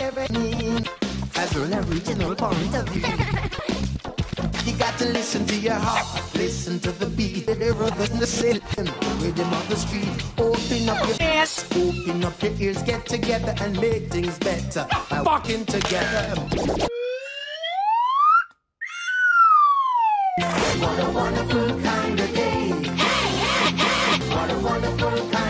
ever need. As an original point of view. You got to listen to your heart, listen to the beat, the rhythm, the system, rhythm of the street. Open up your ears, open up your ears, get together and make things better by walking together. What a wonderful kind of day. Hey, hey, hey. What a wonderful kind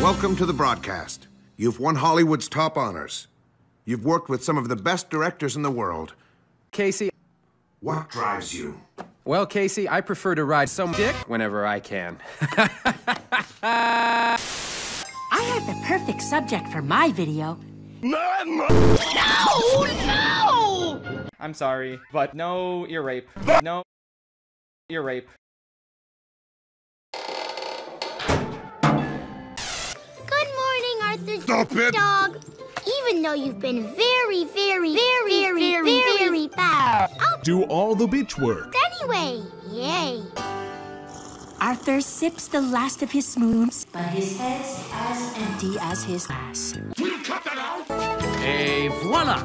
Welcome to the broadcast. You've won Hollywood's top honors. You've worked with some of the best directors in the world. Casey, What drives you? well, Casey, I prefer to ride some dick whenever I can. I have the perfect subject for my video. No, no! I'm sorry, but no ear rape. No ear rape. Stop it! Dog. Even though you've been very, very, very, very, very, very bad. I'll Do all the bitch work. anyway. Yay. Arthur sips the last of his smooths, but his head's as empty as his glass. Et voila!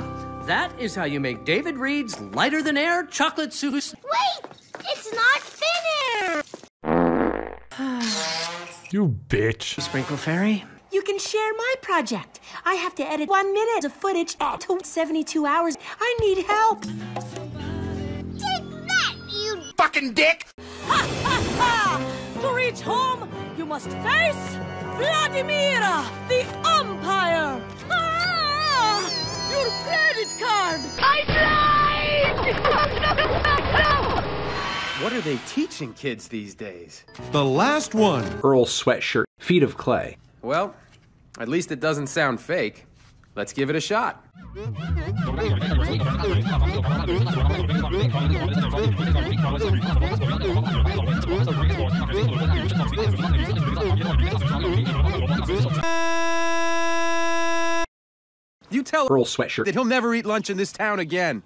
That is how you make David Read's lighter than air chocolate sauce. Wait! It's not finished! You bitch. Sprinkle Fairy? You can share my project. I have to edit one minute of footage to 72 hours. I need help. Take that, you Fucking dick! To reach home, you must face Vladimir, the umpire. Ah, your credit card. What are they teaching kids these days? The last one. Earl sweatshirt, feet of clay. Well, at least it doesn't sound fake. Let's give it a shot. You tell Earl sweatshirt. that he'll never eat lunch in this town again.